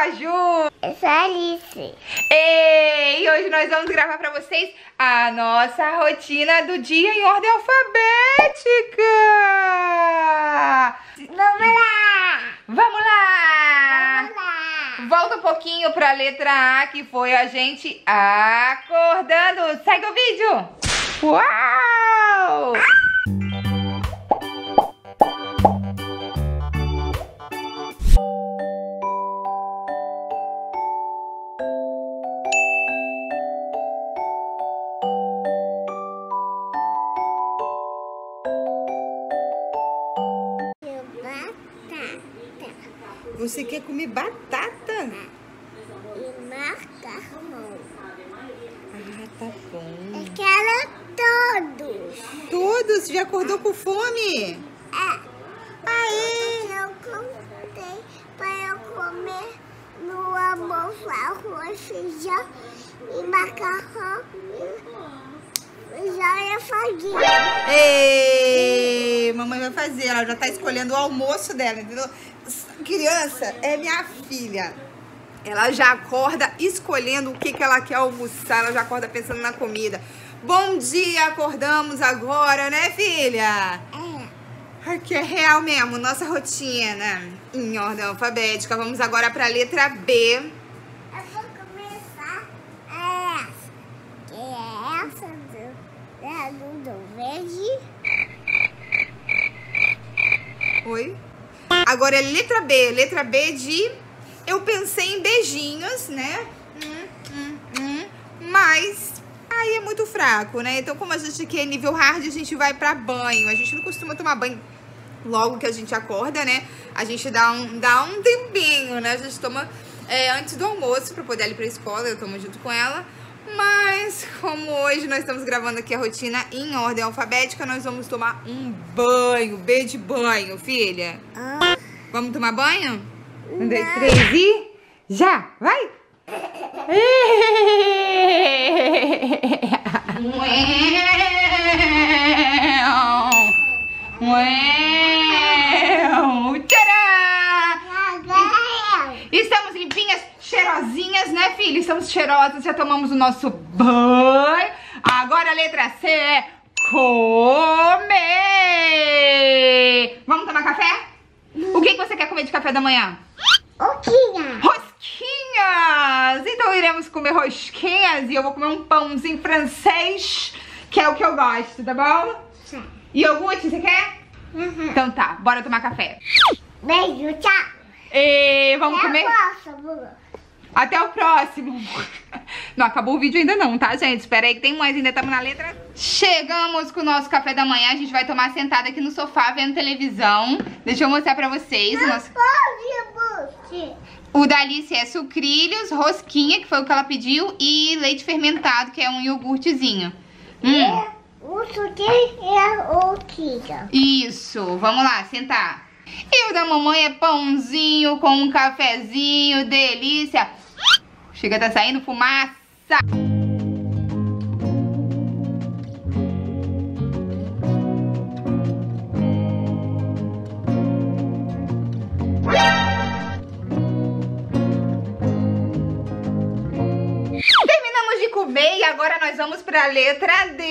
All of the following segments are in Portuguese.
a Ju. Eu sou a Alice. E hoje nós vamos gravar pra vocês a nossa rotina do dia em ordem alfabética. Vamos lá! Vamos lá! Vamos lá! Volta um pouquinho pra letra A, que foi a gente acordando. Segue o vídeo. Uau! Você quer comer batata? E macarrão. Ah, tá bom. Eu quero todos. Todos? Já acordou com fome? É. Aê! Eu contei para eu comer no almoço arroz, feijão e macarrão e feijão e farinha. Ei, mamãe vai fazer, ela já tá escolhendo o almoço dela, entendeu? Criança é minha filha. Ela já acorda escolhendo o que, que ela quer almoçar, ela já acorda pensando na comida. Bom dia, acordamos agora, né, filha? É. Aqui é real mesmo, nossa rotina em ordem alfabética. Vamos agora para a letra B. Eu vou começar essa, que é essa do, da do, do verde. Oi? Agora é letra B. Letra B de. Eu pensei em beijinhos, né? Hum, hum, hum. Mas. Aí é muito fraco, né? Então, como a gente aqui é nível hard, a gente vai pra banho. A gente não costuma tomar banho logo que a gente acorda, né? A gente dá um, dá um tempinho, né? A gente toma é, antes do almoço pra poder ir pra escola. Eu tomo junto com ela. Mas, como hoje nós estamos gravando aqui a rotina em ordem alfabética, nós vamos tomar um banho. B de banho, filha. Ah, Vamos tomar banho? Um, dois, três e... Já! Vai! Estamos limpinhas, cheirosinhas, né, filha? Estamos cheirosas, já tomamos o nosso banho. Agora a letra C é comer. Vamos tomar café? O que, que você quer comer de café da manhã? Oquinha. Rosquinhas! Então iremos comer rosquinhas e eu vou comer um pãozinho francês, que é o que eu gosto, tá bom? E iogurte, você quer? Uhum. Então tá, bora tomar café. Beijo, tchau. E vamos comer? Eu posso, Até o próximo. Não acabou o vídeo ainda não, tá, gente? Espera aí que tem mais, ainda estamos na letra. Chegamos com o nosso café da manhã. A gente vai tomar sentada aqui no sofá vendo televisão. Deixa eu mostrar pra vocês. O, nosso... Pode, o da Alice é sucrilhos, rosquinha, que foi o que ela pediu, e leite fermentado, que é um iogurtezinho. Hum, O suquinho é oquinha. isso. Vamos lá, sentar. E o da mamãe é pãozinho com um cafezinho, delícia. Chega, tá saindo fumaça. Comer e agora nós vamos para a letra D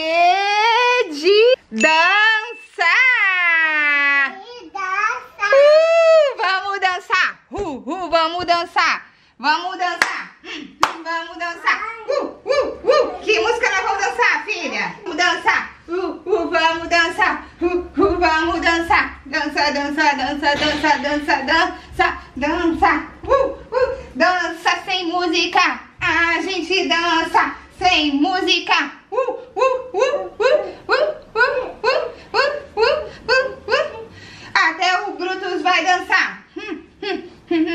de dançar. E. Uh, vamos dançar. Uh, uh, vamos dançar. Vamos dançar. Hum, hum, vamos dançar. Uh, uh, uh. Que música nós vamos dançar, filha? Vamos dançar. Uh, uh, vamos dançar. Uh, uh, vamos dançar. Dança, dança, dança, dança, dança, dança, dança. Uh, uh, dança sem música. A gente dança sem música. Uh, uh, uh, uh, uh, uh, uh, uh, uh, uh, uh. Até o Brutus vai dançar. Hum, hum, hum,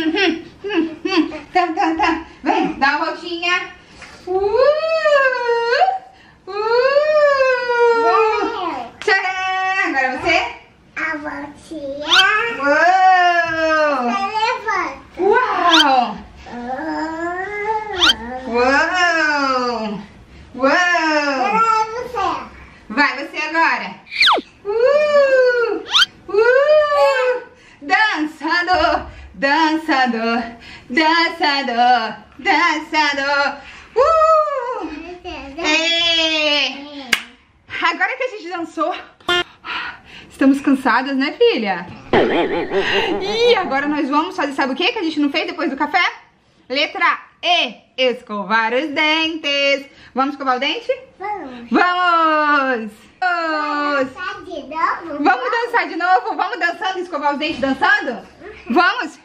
hum, hum. Tá, tá, tá. Vem, dá uma voltinha. Uh, uh. Tcharam! Agora você. A voltinha. Uou! Levanta. Uau! Ah. Uou! Uou! Agora é você. Vai você agora. Uh! Uh! Dançando, dançando, dançando, dançando. Uh! É. Agora que a gente dançou, estamos cansadas, né, filha? E agora nós vamos fazer, sabe o que que a gente não fez depois do café? Letra E, escovar os dentes. Vamos escovar o dente? Vamos. Vamos! Vamos! Dançar de novo? Vamos dançar de novo? Vamos dançando, escovar os dentes dançando? Vamos?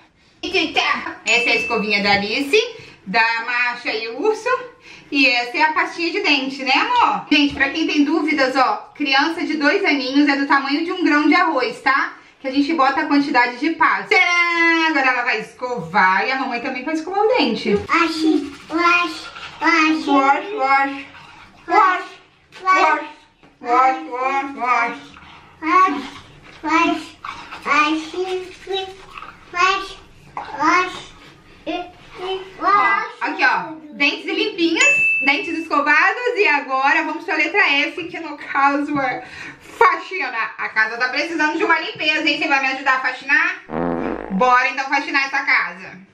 Essa é a escovinha da Alice, da Marcha e o Urso. E essa é a pastinha de dente, né, amor? Gente, pra quem tem dúvidas, ó, criança de dois aninhos é do tamanho de um grão de arroz, tá? Que a gente bota a quantidade de pasta. Tcharam! Agora ela vai escovar e a mamãe também vai escovar o dente. Wash, wash, wash. Wash, wash, wash, wash, wash, wash, wash. Wash, wash, wash, wash, wash, Ó, aqui, ó. Dentes limpinhas, dentes escovados. E agora vamos pra letra F, que no caso é faxina. A casa tá precisando de uma limpeza, hein? Você vai me ajudar a faxinar? Bora então faxinar essa casa.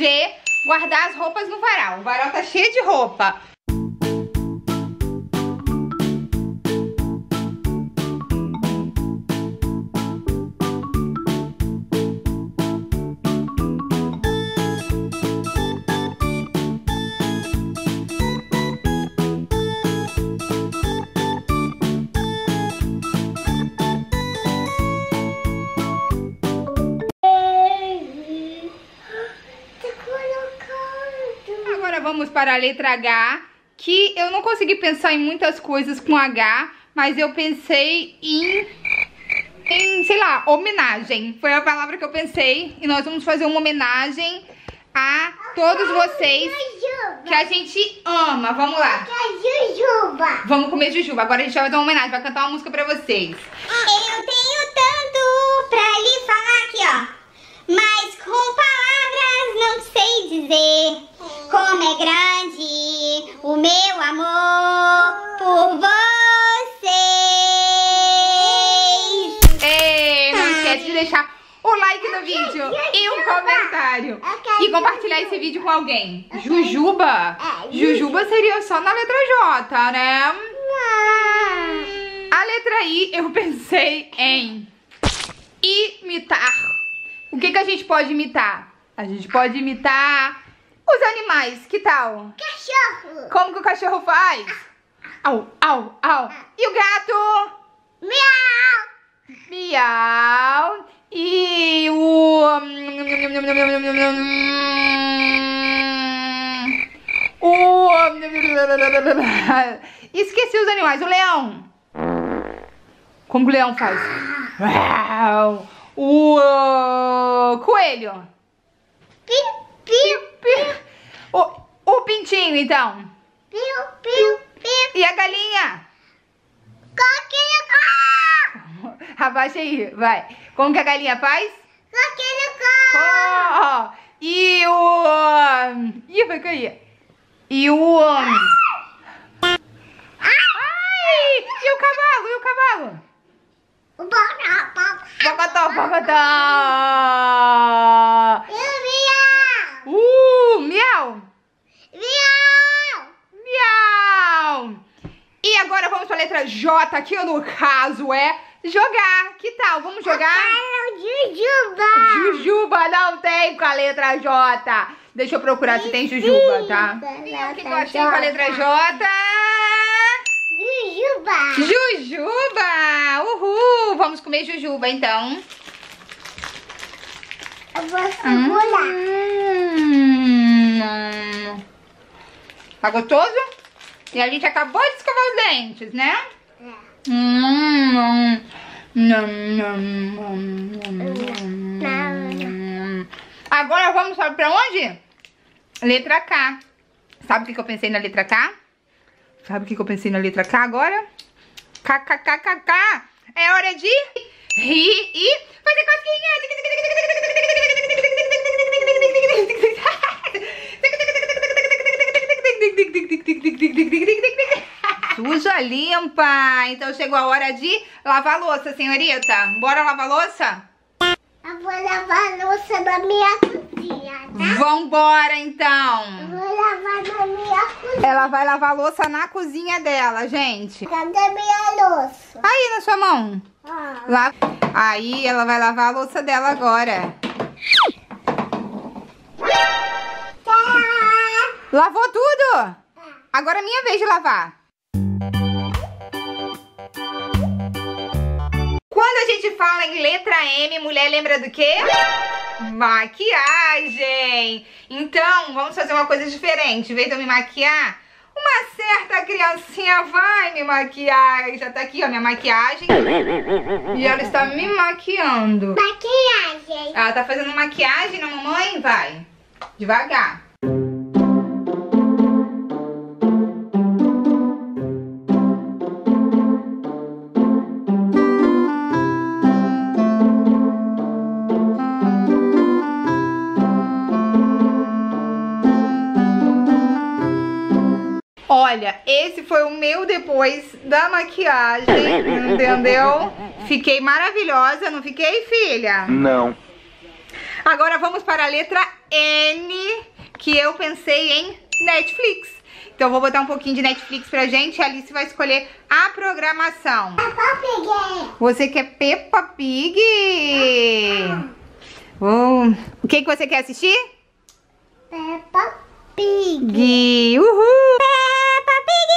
G guardar as roupas no varal. O varal tá cheio de roupa. Para a letra H, que eu não consegui pensar em muitas coisas com H, mas eu pensei em, em, sei lá, homenagem. Foi a palavra que eu pensei e nós vamos fazer uma homenagem a todos vocês que a gente ama. Vamos lá. É jujuba. Vamos comer jujuba. Agora a gente vai fazer uma homenagem, vai cantar uma música pra vocês. Eu tenho tanto pra lhe falar aqui, ó. Mas com palavras não sei dizer como é grande o meu amor por vocês. Ei, não esquece de deixar o like no vídeo e um comentário. E compartilhar esse vídeo com alguém. Jujuba? Jujuba seria só na letra J, né? A letra I eu pensei em imitar. O que, que a gente pode imitar? A gente pode imitar os animais. Que tal? Cachorro. Como que o cachorro faz? Au, au, au. E o gato? Miau. Miau. E o. O. Esqueci os animais. O leão. Como que o leão faz? Uau. O coelho. Piu, piu, Pi- O, o pintinho, então. piu, piu, piu. E a galinha? Coqueiro, Abaixa aí, vai. Como que a galinha faz? coqueiro, Ó, e o. Ih, vai cair. E o. Ai! E o cavalo? E o cavalo? o. Bocotó, bocotó! E o miau. Uh, miau! Miau. Miau! E agora vamos pra letra J, que no caso é jogar. Que tal? Vamos jogar? Jujuba. Jujuba não tem com a letra J. Deixa eu procurar se tem Jujuba, tá? O que eu achei com a letra J? Jujuba. Jujuba! Uhul! Vamos comer Jujuba, então. Eu vou segurar. Hum. Tá gostoso? E a gente acabou de escovar os dentes, né? Hum. Nham, nham, nham. Agora vamos sabe pra onde? Letra K. Sabe o que que eu pensei na letra K? Sabe o que, que eu pensei na letra K agora? KKKKK. É hora de rir e fazer cosquinha. Suja, limpa. Então chegou a hora de lavar a louça, senhorita. Bora lavar a louça? Eu vou lavar a louça na minha cozinha, tá? Vambora, Eu então. vou lavar na minha cozinha. Ela vai lavar a louça na cozinha dela, gente. Cadê minha louça? Aí, na sua mão. Ah, Lá. Aí, ela vai lavar a louça dela agora. Lavou tudo? Agora é minha vez de lavar. Quando a gente fala em letra M, mulher lembra do quê? Maquiagem. Então, vamos fazer uma coisa diferente. Em vez de eu me maquiar, uma certa criancinha vai me maquiar. Já tá aqui, ó, minha maquiagem. E ela está me maquiando. Maquiagem. Ela tá fazendo maquiagem na mamãe? Vai. Devagar. Olha, esse foi o meu depois da maquiagem, entendeu? Fiquei maravilhosa, não fiquei, filha? Não. Agora vamos para a letra N, que eu pensei em Netflix. Então eu vou botar um pouquinho de Netflix pra gente e a Alice vai escolher a programação. Papai, Você quer Peppa Pig? Oh, O que, que você quer assistir? Peppa Pig. Gui, uhul! Peppa Pig!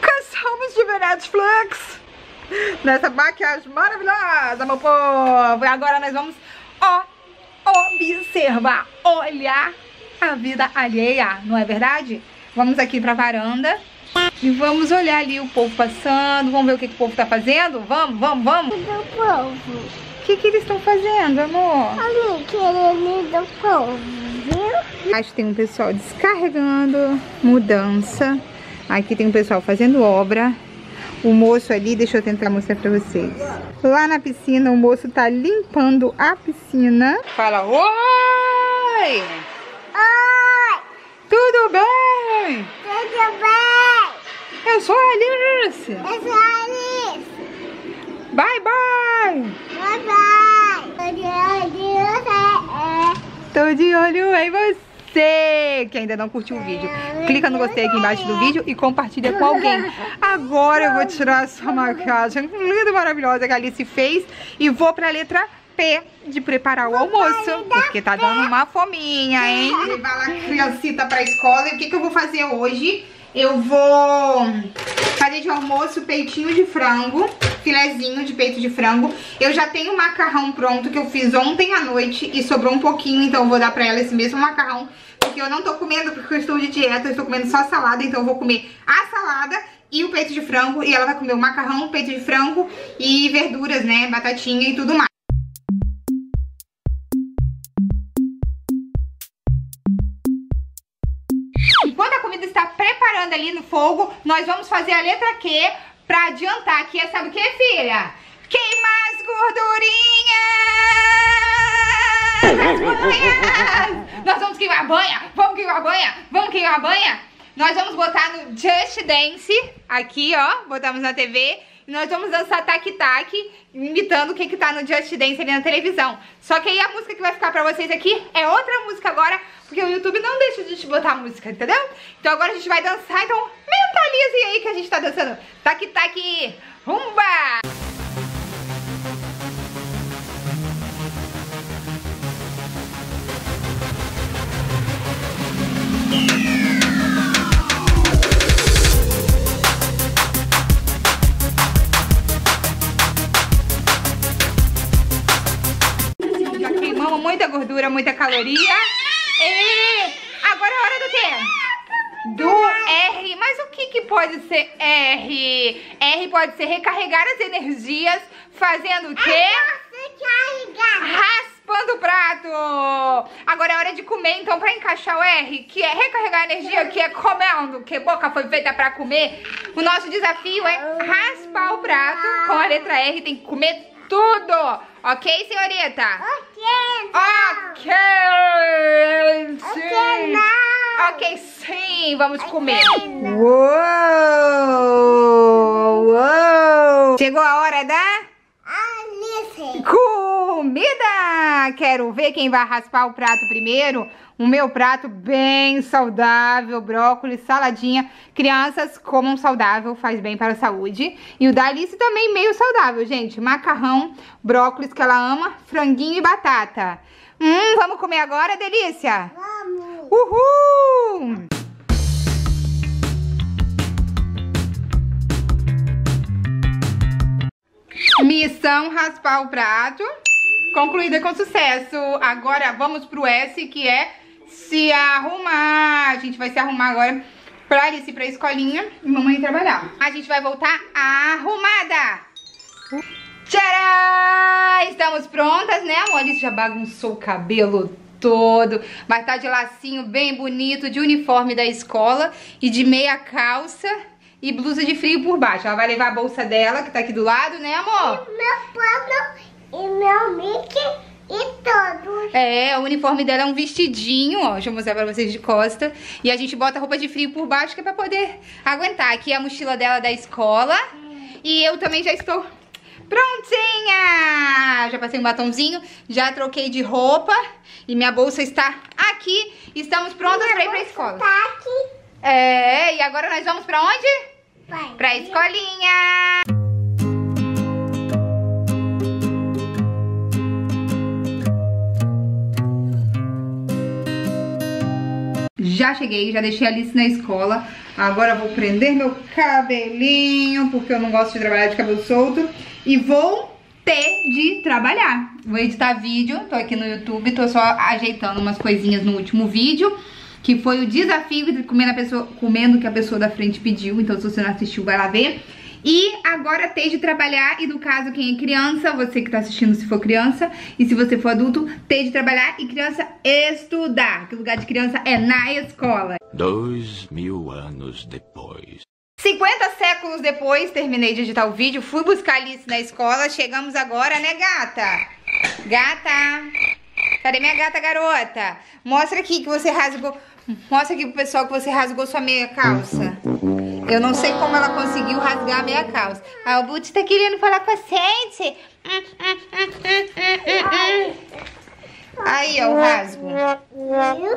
Cansamos de ver Netflix nessa maquiagem maravilhosa, meu povo! E agora nós vamos observar, olhar a vida alheia, não é verdade? Vamos aqui pra varanda e vamos olhar ali o povo passando, vamos ver o que, que o povo tá fazendo? Vamos, vamos, vamos! Do povo. O que, que eles estão fazendo, amor? Ali, querendo do povo, viu? Acho que tem um pessoal descarregando, mudança. Aqui tem um pessoal fazendo obra. O moço ali, deixa eu tentar mostrar pra vocês. Lá na piscina, o moço tá limpando a piscina. Fala, oi! Oi, Tudo bem? tudo sou a Alice. A Alice. Bye, bye! Bye, bye. Tô de olho em você. Tô de olho em você que ainda não curtiu o vídeo. Clica no gostei aqui embaixo do vídeo e compartilha com alguém. Agora eu vou tirar essa maquiagem linda e maravilhosa que a Alice fez e vou pra letra P de preparar o almoço, porque tá dando uma fominha, hein? Levar a criancita pra escola e o que, que eu vou fazer hoje? Eu vou fazer de almoço peitinho de frango, filezinho de peito de frango. Eu já tenho macarrão pronto que eu fiz ontem à noite e sobrou um pouquinho, então eu vou dar pra ela esse mesmo macarrão. Porque eu não tô comendo, porque eu estou de dieta, eu estou comendo só salada, então eu vou comer a salada e o peito de frango. E ela vai comer o macarrão, peito de frango e verduras, né, batatinha e tudo mais. Ali no fogo, nós vamos fazer a letra Q pra adiantar que é, sabe o que, filha? Queimar as gordurinhas! As gordurinhas! Nós vamos queimar a banha! Vamos queimar a banha! Vamos queimar a banha! Nós vamos botar no Just Dance, aqui ó, botamos na TV nós vamos dançar tac-tac, imitando o que que tá no Just Dance ali na televisão. Só que aí a música que vai ficar pra vocês aqui é outra música agora, porque o YouTube não deixa de te botar música, entendeu? Então agora a gente vai dançar, então mentalizem aí que a gente tá dançando tac-tac, rumba! Já queimamos muita gordura, muita caloria. E agora é hora do quê? Do R. Mas o que, que pode ser R? R pode ser recarregar as energias, fazendo o quê? Raspando o prato. Agora é hora de comer, então pra encaixar o R, que é recarregar a energia, que é comendo, que boca foi feita pra comer, o nosso desafio é raspar o prato com a letra R, tem que comer tudo. Ok, senhorita? Ok. Ok, sim. Ok, sim, vamos comer. Uou, uou. Chegou a hora da Quero ver quem vai raspar o prato primeiro. O meu prato bem saudável, brócolis, saladinha. Crianças comam saudável, faz bem para a saúde. E o da Alice também meio saudável, gente. Macarrão, brócolis que ela ama, franguinho e batata. Hum, vamos comer agora, delícia? Vamos. Uhul! Missão raspar o prato. Concluída com sucesso. Agora vamos pro S, que é se arrumar. A gente vai se arrumar agora pra Alice ir pra escolinha e mamãe trabalhar. A gente vai voltar arrumada. Tcharam! Estamos prontas, né, amor? Alice já bagunçou o cabelo todo. Vai estar de lacinho bem bonito, de uniforme da escola e de meia calça e blusa de frio por baixo. Ela vai levar a bolsa dela, que tá aqui do lado, né, amor? Meu pano e meu Mickey e todos. É, o uniforme dela é um vestidinho, ó. Deixa eu mostrar pra vocês de costa. E a gente bota roupa de frio por baixo, que é pra poder aguentar. Aqui é a mochila dela da escola. E eu também já estou prontinha! Já passei um batonzinho, já troquei de roupa. E minha bolsa está aqui. Estamos prontas pra ir pra escola. Tá aqui. É, e agora nós vamos pra onde? Vai. Pra escolinha! Já cheguei, já deixei a Alice na escola. Agora vou prender meu cabelinho, porque eu não gosto de trabalhar de cabelo solto. E vou ter de trabalhar. Vou editar vídeo, tô aqui no YouTube, tô só ajeitando umas coisinhas no último vídeo. Que foi o desafio de comer na pessoa, comendo o que a pessoa da frente pediu. Então, se você não assistiu, vai lá ver. E agora tem de trabalhar, e no caso, quem é criança, você que tá assistindo se for criança, e se você for adulto, tem de trabalhar e criança estudar. Que o lugar de criança é na escola. Dois mil anos depois. 50 séculos depois, terminei de editar o vídeo, fui buscar a Alice na escola, chegamos agora, né, gata? Gata! Cadê minha gata, garota? Mostra aqui que você rasgou... Mostra aqui pro pessoal que você rasgou sua meia calça. Eu não sei como ela conseguiu rasgar a meia calça. Ah, o Butch tá querendo falar com a gente. Aí, ó, o rasgo.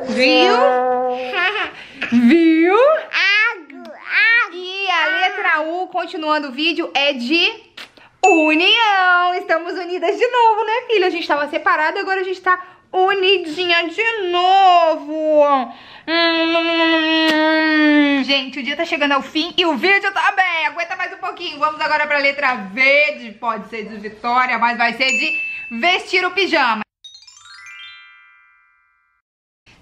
Viu? Viu? E a letra U, continuando o vídeo, é de união. Estamos unidas de novo, né, filha? A gente tava separada, agora a gente tá unidinha de novo. Gente, o dia tá chegando ao fim e o vídeo também. Aguenta mais um pouquinho. Vamos agora pra letra V, de, pode ser de vitória, mas vai ser de vestir o pijama.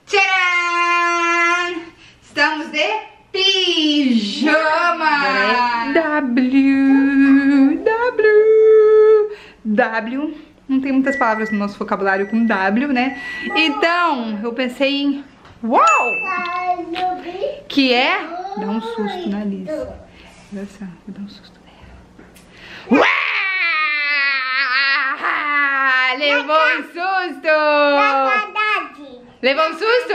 Tcharam! Estamos de pijama! W, W, W. Não tem muitas palavras no nosso vocabulário com W, né? Então, eu pensei em uau! Que é dar um susto na Alice. Olha só, dar um susto nela. Uau! Levou um susto! Levou um susto?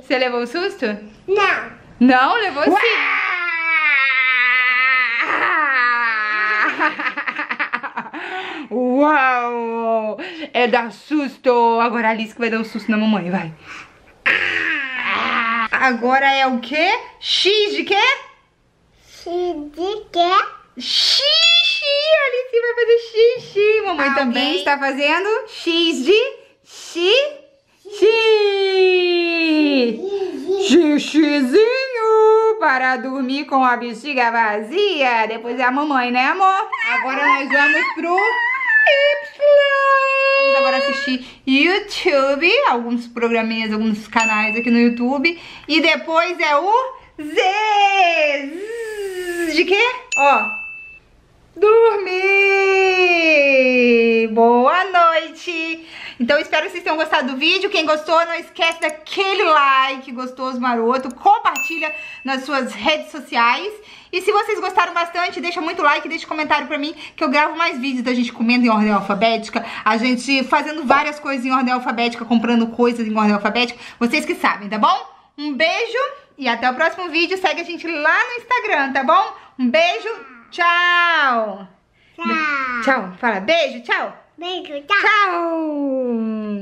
Você levou um susto? Não. Não, levou sim. Uau! É dar susto. Agora a Alice que vai dar um susto na mamãe, vai. Agora é o quê? X de quê? Se de que? Xixi! Alice vai fazer xixi. Mamãe Alguém? também está fazendo X de xixi. Xixizinho para dormir com a bexiga vazia. Depois é a mamãe, né, amor? Agora nós vamos pro. Vamos agora assistir YouTube, alguns programinhas, alguns canais aqui no YouTube. E depois é o Z. De quê? Ó. Dormir. Boa noite. Então espero que vocês tenham gostado do vídeo. Quem gostou, não esquece daquele like gostoso, maroto. Compartilha nas suas redes sociais. E se vocês gostaram bastante, deixa muito like, deixa comentário pra mim, que eu gravo mais vídeos da gente comendo em ordem alfabética, a gente fazendo várias coisas em ordem alfabética, comprando coisas em ordem alfabética. Vocês que sabem, tá bom? Um beijo e até o próximo vídeo. Segue a gente lá no Instagram, tá bom? Um beijo, tchau! Tchau. Tchau, fala beijo, tchau! Beijo, tchau. Tchau!